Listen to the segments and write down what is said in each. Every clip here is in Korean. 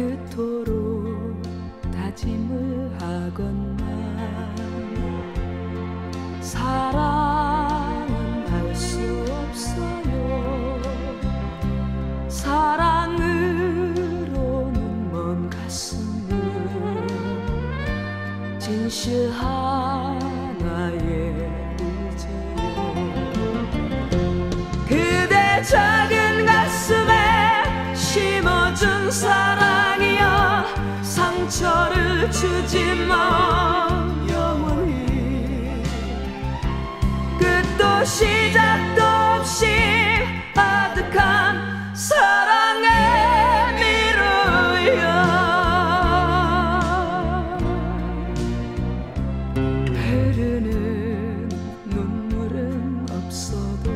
그토록 다짐을 하건만 사랑은 알 수 없어요. 사랑으로는 먼 가슴은 진실 하 주지 마 영원히 끝도 시작도 없이 아득한 사랑의 미루여 흐르는 눈물은 없어도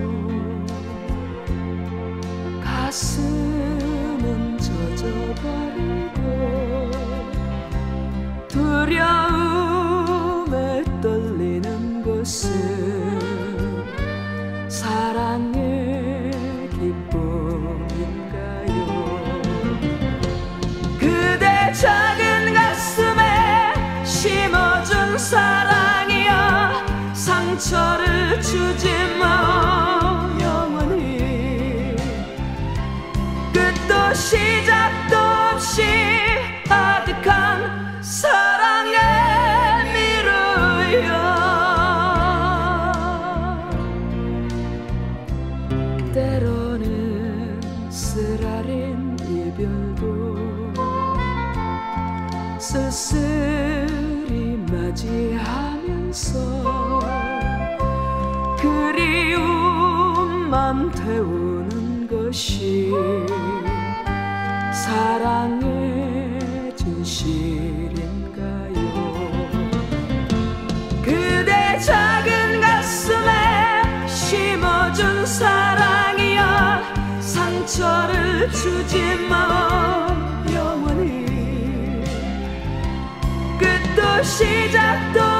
가슴은 젖어버리고 두려움에 떨리는 것은 사랑의 기쁨인가요? 그대 작은 가슴에 심어준 사랑이여 상처를 주지 마 영원히. 끝도 시작 이별도 쓸쓸히 맞이하면서 그리움 주지 마 영원히 끝도 시작도